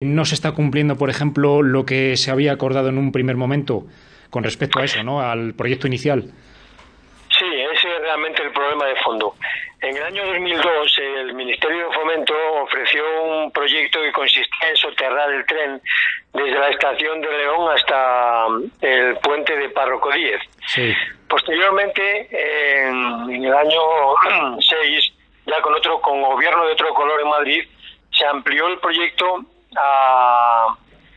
no se está cumpliendo, por ejemplo, lo que se había acordado en un primer momento con respecto a eso, ¿no? Al proyecto inicial. Sí, ese es realmente el problema de fondo. En el año 2002, el Ministerio de Fomento ofreció un proyecto que consistía en soterrar el tren desde la estación de León hasta el puente de Párroco 10. Sí. Posteriormente, en, en el año 6, ya con otro con gobierno de otro color en Madrid, se amplió el proyecto a,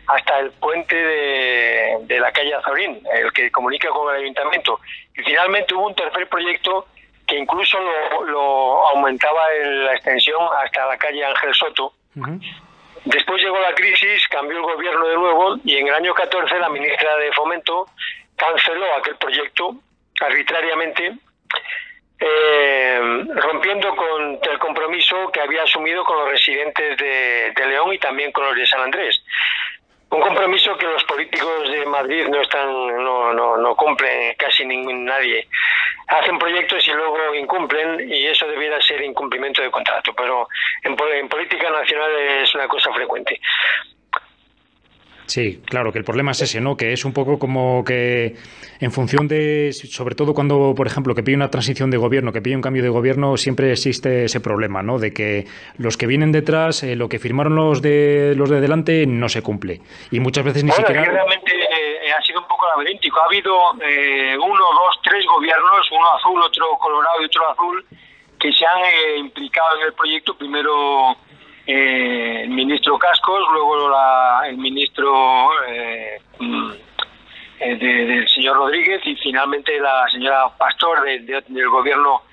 hasta el puente de, de la calle Azorín, el que comunica con el ayuntamiento. Y finalmente hubo un tercer proyecto que incluso lo, lo aumentaba en la extensión hasta la calle Ángel Soto. Después llegó la crisis, cambió el gobierno de nuevo y en el año 14 la ministra de Fomento canceló aquel proyecto arbitrariamente, eh, rompiendo con el compromiso que había asumido con los residentes de, León y también con los de San Andrés. Un compromiso que los políticos de Madrid no están, no, no, no cumplen casi ningún nadie. Hacen proyectos y luego incumplen y eso debiera ser incumplimiento de contrato, pero en, en política nacional es una cosa frecuente. Sí, claro, que el problema es ese, ¿no? Que es un poco como que en función de, sobre todo cuando, por ejemplo, que pide una transición de gobierno, que pide un cambio de gobierno, siempre existe ese problema, ¿no? De que los que vienen detrás, eh, lo que firmaron los de los de delante, no se cumple. Y muchas veces ni bueno, siquiera... realmente eh, ha sido un poco laberíntico. Ha habido eh, uno, dos, tres gobiernos, uno azul, otro colorado y otro azul, que se han eh, implicado en el proyecto. Primero eh, el ministro Cascos, luego la, el ministro eh, de, del señor Rodríguez y finalmente la señora Pastor de, de, del gobierno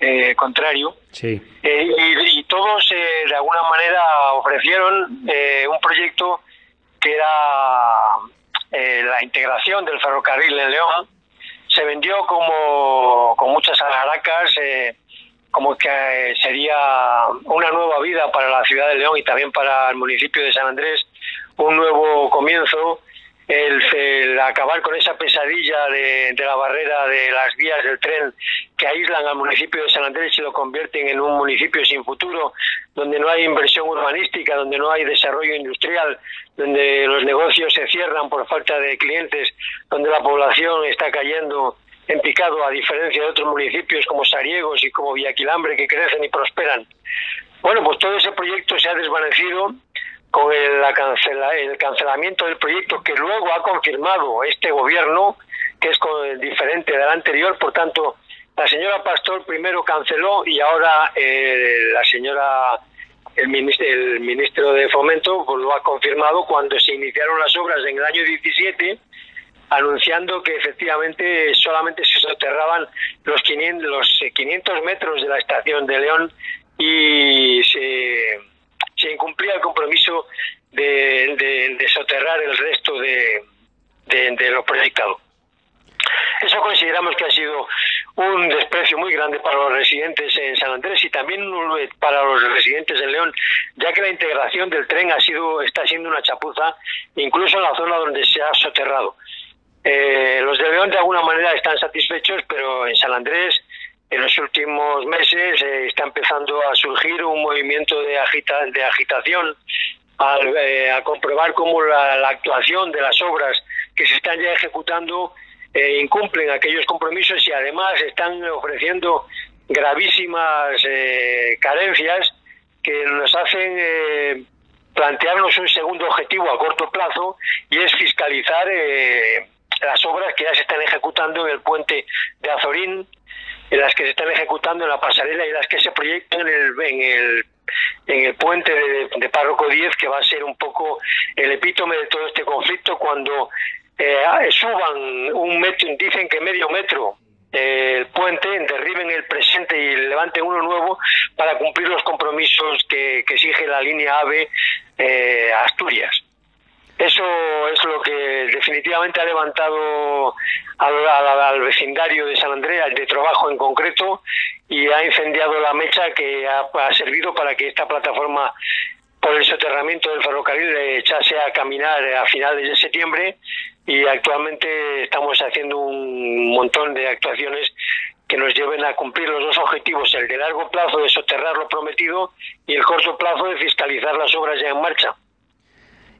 eh, contrario. Sí. y, y, todos de alguna manera ofrecieron un proyecto que era la integración del ferrocarril en León. Se vendió como con muchas alaracas como que sería una nueva vida para la ciudad de León y también para el municipio de San Andrés, un nuevo comienzo, el, el acabar con esa pesadilla de, de, la barrera de las vías del tren que aíslan al municipio de San Andrés y lo convierten en un municipio sin futuro, donde no hay inversión urbanística, donde no hay desarrollo industrial, donde los negocios se cierran por falta de clientes, donde la población está cayendo en picado, a diferencia de otros municipios como Sariegos y como Villaquilambre, que crecen y prosperan. Bueno, pues todo ese proyecto se ha desvanecido con el, la cancela, el cancelamiento del proyecto que luego ha confirmado este gobierno, que es diferente del anterior, por tanto, la señora Pastor primero canceló y ahora eh, la señora el ministro, el ministro de Fomento pues, lo ha confirmado cuando se iniciaron las obras en el año 17 anunciando que efectivamente solamente se soterraban los 500, los 500 metros de la estación de León y se, se incumplía el compromiso de, de, soterrar el resto de, de, lo proyectado. Eso consideramos que ha sido un desprecio muy grande para los residentes en San Andrés y también para los residentes en León, ya que la integración del tren ha sido está siendo una chapuza, incluso en la zona donde se ha soterrado. Eh, los de León de alguna manera están satisfechos, pero en San Andrés en los últimos meses eh, está empezando a surgir un movimiento de, agita, de agitación al, eh, a comprobar cómo la, actuación de las obras que se están ya ejecutando eh, incumplen aquellos compromisos y además están ofreciendo gravísimas eh, carencias que nos hacen eh, plantearnos un segundo objetivo a corto plazo y es fiscalizar las obras que ya se están ejecutando en el puente de Azorín, en las que se están ejecutando en la pasarela y las que se proyectan en el, en el, en el puente de, de Párroco 10, que va a ser un poco el epítome de todo este conflicto cuando eh, suban un metro, dicen que medio metro eh, el puente, derriben el presente y levanten uno nuevo para cumplir los compromisos que, exige la línea AVE eh, Asturias. Eso es lo que definitivamente ha levantado al, vecindario de San Andrea, de trabajo en concreto, y ha incendiado la mecha que ha, ha servido para que esta plataforma por el soterramiento del ferrocarril echase a caminar a finales de septiembre y actualmente estamos haciendo un montón de actuaciones que nos lleven a cumplir los dos objetivos, el de largo plazo de soterrar lo prometido y el corto plazo de fiscalizar las obras ya en marcha.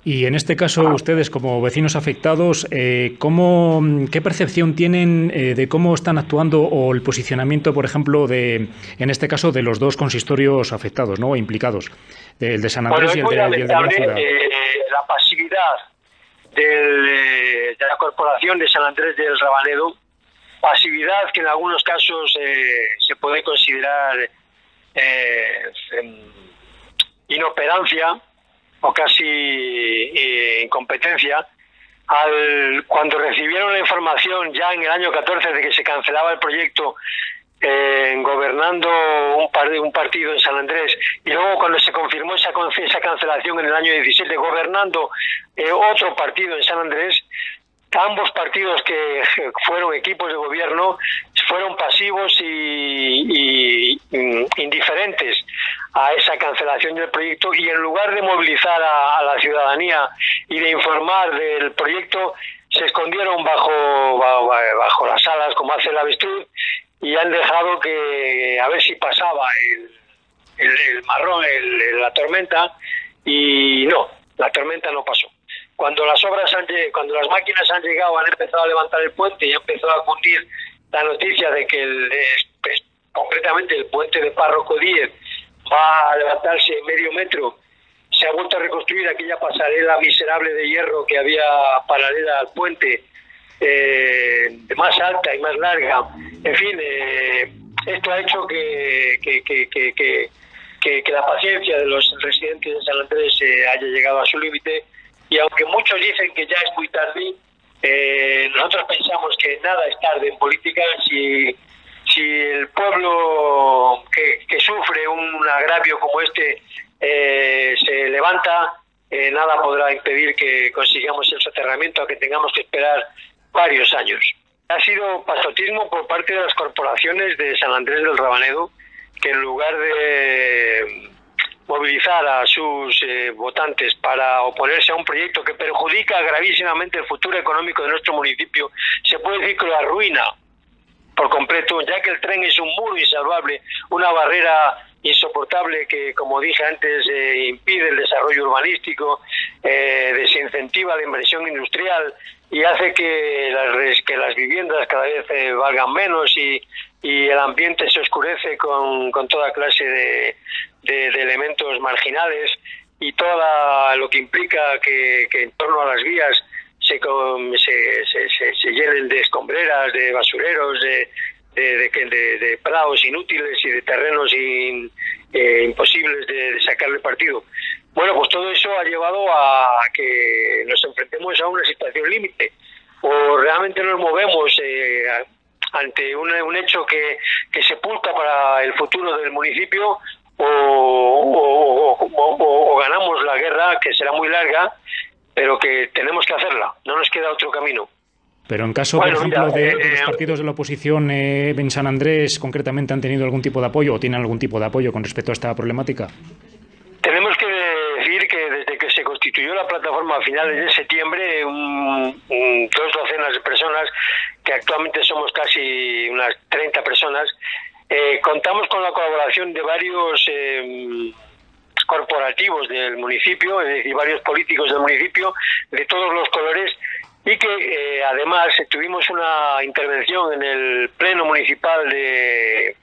Y en este caso, ustedes como vecinos afectados, eh, ¿cómo, ¿qué percepción tienen eh, de cómo están actuando o el posicionamiento, por ejemplo, de, en este caso, de los dos consistorios afectados, ¿no? implicados, el de San Andrés y, el de, la eh, la pasividad de la Corporación de San Andrés del Rabanedo, pasividad que en algunos casos se puede considerar inoperancia, o casi eh, incompetencia, al, cuando recibieron la información ya en el año 14 de que se cancelaba el proyecto eh, gobernando un, un partido en San Andrés y luego cuando se confirmó esa, esa cancelación en el año 17 gobernando eh, otro partido en San Andrés, ambos partidos que fueron equipos de gobierno fueron pasivos y, indiferentes a esa cancelación del proyecto y en lugar de movilizar a, la ciudadanía y de informar del proyecto se escondieron bajo, bajo, las alas como hace la avestruz y han dejado que a ver si pasaba el, el, marrón, la tormenta y no, la tormenta no pasó. Cuando las obras han cuando las máquinas han llegado han empezado a levantar el puente y ha empezado a cundir la noticia de que el, concretamente el puente de Párroco 10 va a levantarse medio metro. Se ha vuelto a reconstruir aquella pasarela miserable de hierro que había paralela al puente eh, más alta y más larga. En fin eh, esto ha hecho que que, que, que, que, la paciencia de los residentes de San Andrés eh, haya llegado a su límite. Y aunque muchos dicen que ya es muy tarde, eh, nosotros pensamos que nada es tarde en política. Si, si el pueblo que, sufre un agravio como este eh, se levanta, eh, nada podrá impedir que consigamos el soterramiento, a que tengamos que esperar varios años. Ha sido pasotismo por parte de las corporaciones de San Andrés del Rabanedo, que en lugar de movilizar a sus eh, votantes para oponerse a un proyecto que perjudica gravísimamente el futuro económico de nuestro municipio, se puede decir que lo arruina por completo, ya que el tren es un muro insalvable, una barrera insoportable que, como dije antes, eh, impide el desarrollo urbanístico, eh, desincentiva la inversión industrial y hace que las, que las viviendas cada vez valgan menos y, y el ambiente se oscurece con, con toda clase de, de, elementos marginales y todo lo que implica que, en torno a las vías se, se, se, llenen de escombreras, de basureros, de, de, prados inútiles y de terrenos eh, imposibles de, sacarle partido. Bueno, pues todo eso ha llevado a que nos enfrentemos a una situación límite. O realmente nos movemos eh, ante un, un hecho que, que sepulta para el futuro del municipio o, ganamos la guerra, que será muy larga, pero que tenemos que hacerla, no nos queda otro camino. Pero en caso, por ejemplo, de, los eh, partidos de la oposición eh, en San Andrés, concretamente, ¿han tenido algún tipo de apoyo o tienen algún tipo de apoyo con respecto a esta problemática? Tenemos que decir que desde que se constituyó la plataforma a finales de septiembre, dos docenas de personas, que actualmente somos casi unas 30 personas, eh, contamos con la colaboración de varios eh, corporativos del municipio y varios políticos del municipio de todos los colores y que eh, además tuvimos una intervención en el pleno municipal de,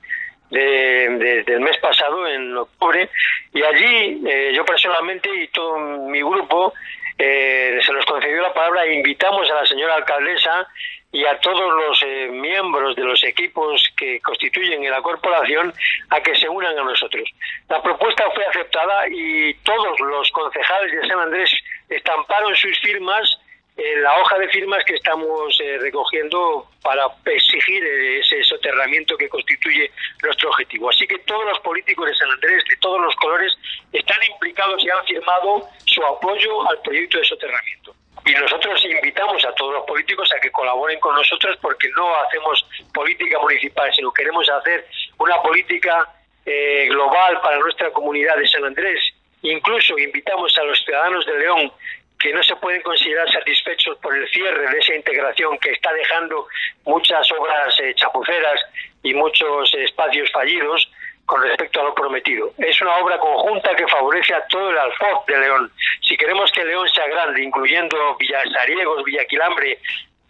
del mes pasado en octubre y allí yo personalmente y todo mi grupo se nos concedió la palabra e invitamos a la señora alcaldesa y a todos los eh, miembros de los equipos que constituyen la corporación a que se unan a nosotros. La propuesta fue aceptada y todos los concejales de San Andrés estamparon sus firmas en la hoja de firmas que estamos eh, recogiendo para exigir ese soterramiento que constituye nuestro objetivo. Así que todos los políticos de San Andrés, de todos los colores, están implicados y han firmado su apoyo al proyecto de soterramiento. Y nosotros invitamos a todos los políticos a que colaboren con nosotros porque no hacemos política municipal, sino queremos hacer una política eh, global para nuestra comunidad de San Andrés. Incluso invitamos a los ciudadanos de León que no se pueden considerar satisfechos por el cierre de esa integración que está dejando muchas obras eh, chapuceras y muchos espacios fallidos, con respecto a lo prometido. Es una obra conjunta que favorece a todo el alfoz de León. Si queremos que León sea grande, incluyendo Villasariegos, Villaquilambre,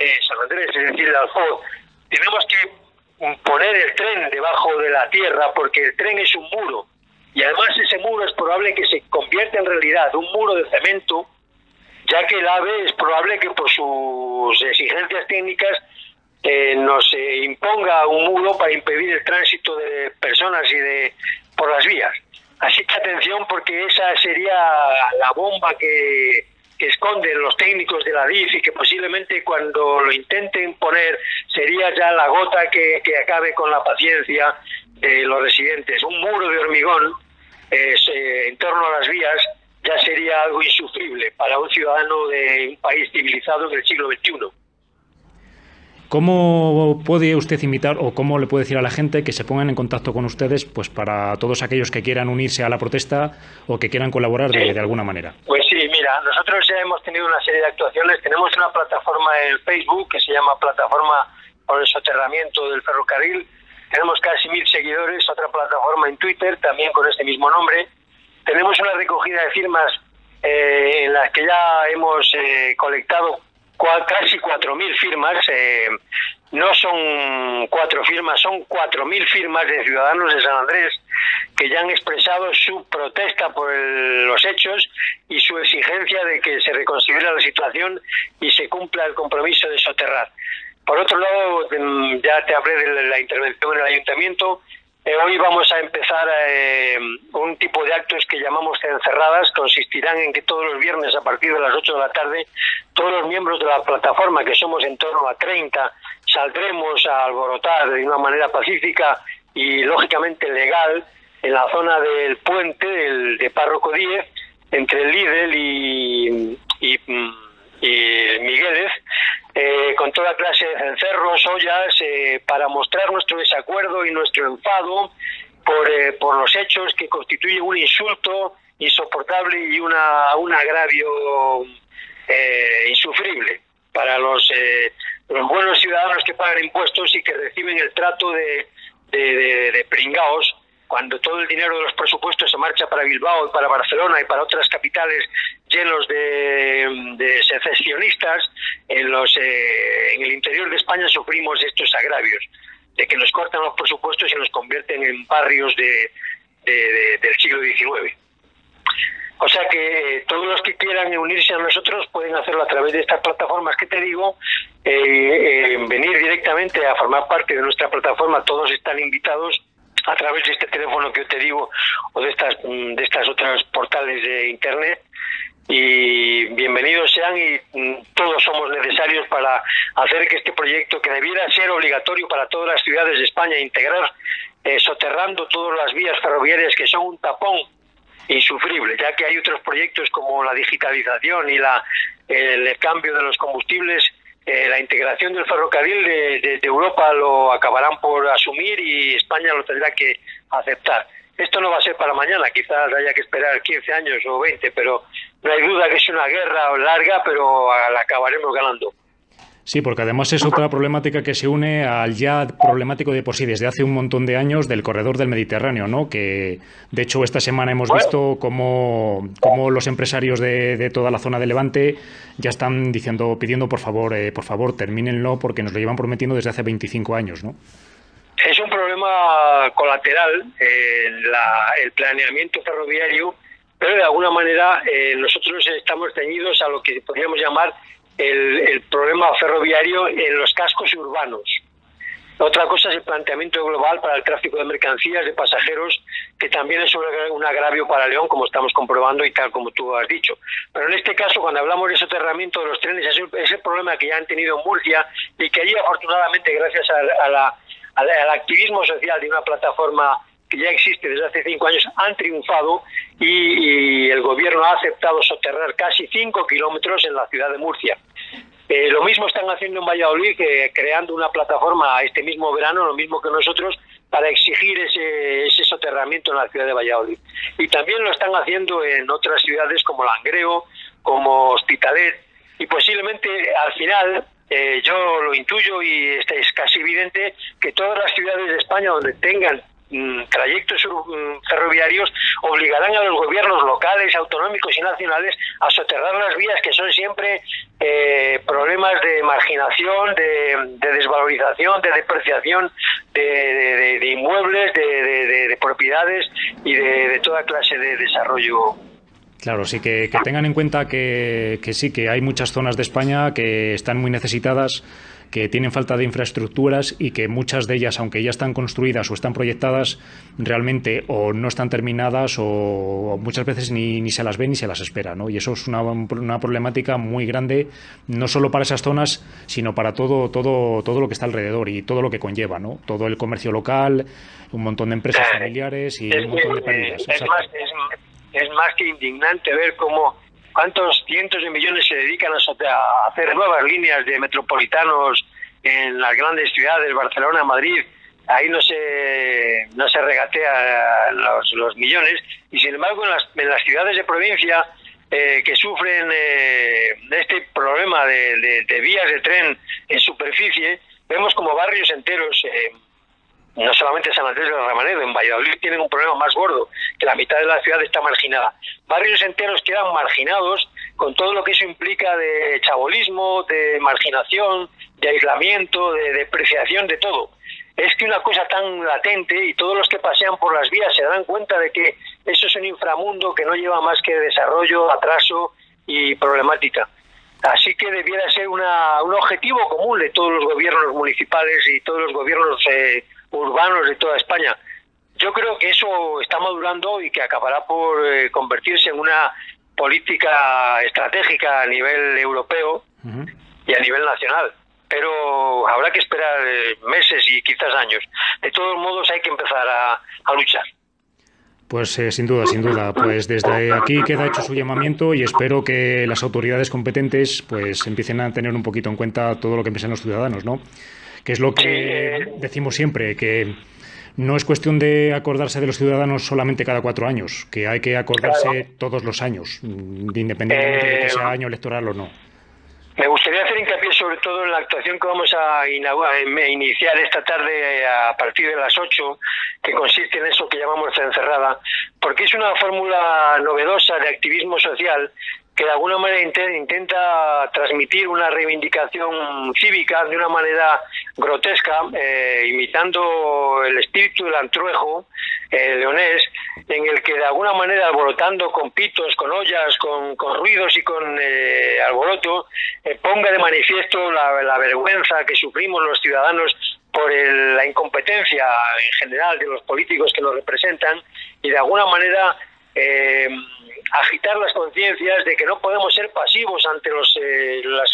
eh, San Andrés, es decir, el alfoz, tenemos que poner el tren debajo de la tierra porque el tren es un muro y además ese muro es probable que se convierta en realidad un muro de cemento ya que el AVE es probable que por sus exigencias técnicas eh, nos eh, imponga un muro para impedir el tránsito de personas y de por las vías. Así que atención porque esa sería la bomba que, que esconden los técnicos de la DIF y que posiblemente cuando lo intenten poner sería ya la gota que, que acabe con la paciencia de los residentes. Un muro de hormigón eh, en torno a las vías ya sería algo insufrible para un ciudadano de un país civilizado del siglo XXI. ¿Cómo puede usted invitar o cómo le puede decir a la gente que se pongan en contacto con ustedes pues para todos aquellos que quieran unirse a la protesta o que quieran colaborar de, alguna manera? Pues sí, mira, nosotros ya hemos tenido una serie de actuaciones. Tenemos una plataforma en Facebook que se llama Plataforma por el Soterramiento del Ferrocarril. Tenemos casi mil seguidores, otra plataforma en Twitter también con este mismo nombre. Tenemos una recogida de firmas eh, en las que ya hemos eh, colectado casi 4.000 firmas. Eh, no son cuatro firmas, son 4.000 firmas de ciudadanos de San Andrés que ya han expresado su protesta por los hechos y su exigencia de que se reconsidere la situación y se cumpla el compromiso de soterrar. Por otro lado, mm, ya te hablé de la intervención en el ayuntamiento, eh, hoy vamos a empezar eh, un tipo de actos que llamamos encerradas. Consistirán en que todos los viernes a partir de las 8 de la tarde, todos los miembros de la plataforma, que somos en torno a 30, saldremos a alborotar de una manera pacífica y lógicamente legal en la zona del puente del, de Párroco 10, entre el Lidl y, y, y Migueles, eh, con toda clase de cencerros, ollas, eh, para mostrar nuestro desacuerdo y nuestro enfado por, eh, por los hechos que constituyen un insulto insoportable y una, un agravio insufrible para los, los buenos ciudadanos que pagan impuestos y que reciben el trato de, de, de pringaos cuando todo el dinero de los presupuestos se marcha para Bilbao y para Barcelona y para otras capitales llenos de, secesionistas, en, los, eh, en el interior de España sufrimos estos agravios, de que nos cortan los presupuestos y nos convierten en barrios de, del siglo XIX. O sea que todos los que quieran unirse a nosotros pueden hacerlo a través de estas plataformas que te digo, eh, eh, venir directamente a formar parte de nuestra plataforma, todos están invitados a través de este teléfono que yo te digo o de estas mm, de estas otras portales de internet. Y bienvenidos sean y mm, todos somos necesarios para hacer que este proyecto que debiera ser obligatorio para todas las ciudades de España integrar eh, soterrando todas las vías ferroviarias que son un tapón insufrible ya que hay otros proyectos como la digitalización y la el cambio de los combustibles eh, la integración del ferrocarril de, Europa lo acabarán por asumir y España lo tendrá que aceptar. Esto no va a ser para mañana, quizás haya que esperar 15 años o 20, pero no hay duda que es una guerra larga, pero la acabaremos ganando. Sí, porque además es otra problemática que se une al ya problemático de por sí desde hace un montón de años del corredor del Mediterráneo, ¿no? Que de hecho esta semana hemos visto cómo, los empresarios de, toda la zona de Levante ya están diciendo, pidiendo por favor, eh, por favor, termínenlo porque nos lo llevan prometiendo desde hace 25 años, ¿no? Es un problema colateral el planeamiento ferroviario, pero de alguna manera eh, nosotros estamos ceñidos a lo que podríamos llamar el, problema ferroviario en los cascos urbanos. Otra cosa es el planteamiento global para el tráfico de mercancías, de pasajeros, que también es un agravio para León, como estamos comprobando y tal como tú has dicho. Pero en este caso, cuando hablamos de soterramiento de los trenes, es el problema que ya han tenido en Murcia y que allí, afortunadamente, gracias al activismo social de una plataforma que ya existe desde hace cinco años, han triunfado y, el gobierno ha aceptado soterrar casi cinco kilómetros en la ciudad de Murcia. Eh, lo mismo están haciendo en Valladolid, que, creando una plataforma este mismo verano, lo mismo que nosotros, para exigir ese, ese soterramiento en la ciudad de Valladolid. Y también lo están haciendo en otras ciudades como Langreo, como Hospitalet, y posiblemente al final eh, yo lo intuyo y es casi evidente que todas las ciudades de España donde tengan trayectos mm, ferroviarios obligarán a los gobiernos locales, autonómicos y nacionales a soterrar las vías que son siempre eh, problemas de marginación, de, desvalorización, de depreciación de, inmuebles, de, propiedades y de, toda clase de desarrollo. Claro, sí que, tengan en cuenta que, sí, que hay muchas zonas de España que están muy necesitadas que tienen falta de infraestructuras y que muchas de ellas, aunque ya están construidas o están proyectadas, realmente o no están terminadas o muchas veces ni, ni se las ve ni se las espera. ¿no? Y eso es una, una, problemática muy grande, no solo para esas zonas, sino para todo, todo, todo lo que está alrededor y todo lo que conlleva, ¿no? todo el comercio local, un montón de empresas familiares y un montón de pérdidas. Es más, es más que indignante ver cómo cuántos cientos de millones se dedican a, hacer nuevas líneas de metropolitanos en las grandes ciudades, Barcelona, Madrid, ahí no se no se regatea los, los millones. Y sin embargo en las, en las ciudades de provincia eh, que sufren eh, este problema de, de, vías de tren en superficie vemos como barrios enteros eh, no solamente San Andrés de la Ramanedo, en Valladolid tienen un problema más gordo, que la mitad de la ciudad está marginada. Barrios enteros quedan marginados con todo lo que eso implica de chabolismo, de marginación, de aislamiento, de depreciación, de todo. Es que una cosa tan latente y todos los que pasean por las vías se dan cuenta de que eso es un inframundo que no lleva más que desarrollo, atraso y problemática. Así que debiera ser una, un objetivo común de todos los gobiernos municipales y todos los gobiernos eh, urbanos de toda España. Yo creo que eso está madurando y que acabará por eh, convertirse en una política estratégica a nivel europeo y a nivel nacional. Pero habrá que esperar eh, meses y quizás años. De todos modos hay que empezar a, luchar. Pues eh, sin duda, sin duda. Pues desde aquí queda hecho su llamamiento y espero que las autoridades competentes pues empiecen a tener un poquito en cuenta todo lo que piensan los ciudadanos, ¿no? Que es lo que decimos siempre, que no es cuestión de acordarse de los ciudadanos solamente cada cuatro años, que hay que acordarse todos los años, independientemente de que sea año electoral o no. Me gustaría hacer hincapié sobre todo en la actuación que vamos a iniciar esta tarde a partir de las 8, que consiste en eso que llamamos encerrada, porque es una fórmula novedosa de activismo social que de alguna manera intenta transmitir una reivindicación cívica de una manera grotesca, eh, imitando el espíritu del antruejo eh, leonés, en el que de alguna manera alborotando con pitos, con ollas, con, ruidos y con eh, alboroto, ponga de manifiesto la, la, vergüenza que sufrimos los ciudadanos por la incompetencia en general de los políticos que nos representan y de alguna manera agitar las conciencias de que no podemos ser pasivos ante los, eh, los,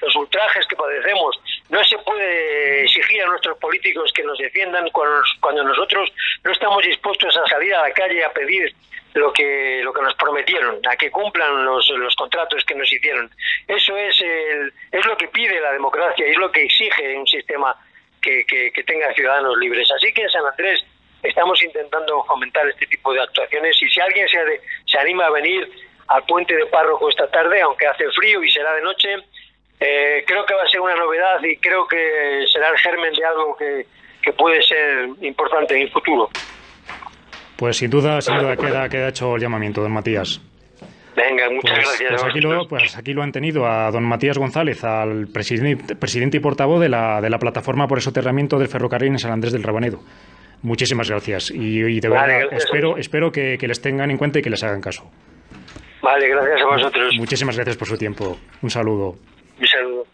los, ultrajes que padecemos. No se puede exigir a nuestros políticos que nos defiendan cuando, cuando nosotros no estamos dispuestos a salir a la calle a pedir lo que lo que nos prometieron, a que cumplan los, contratos que nos hicieron. Eso es el, es lo que pide la democracia y es lo que exige un sistema que, que, que tenga ciudadanos libres. Así que San Andrés estamos intentando fomentar este tipo de actuaciones y si alguien se, se anima a venir al puente de párroco esta tarde, aunque hace frío y será de noche, eh, creo que va a ser una novedad y creo que será el germen de algo que, puede ser importante en el futuro. Pues sin duda, sin duda queda, queda hecho el llamamiento, don Matías. Venga, muchas pues, gracias. Pues aquí, lo, pues aquí lo han tenido a don Matías González, al presidente, presidente y portavoz de la, de la plataforma por soterramiento del ferrocarril en San Andrés del Rabanedo. Muchísimas gracias. Y, de verdad, espero, espero que, les tengan en cuenta y que les hagan caso. Vale, gracias a vosotros. Muchísimas gracias por su tiempo. Un saludo. Un saludo.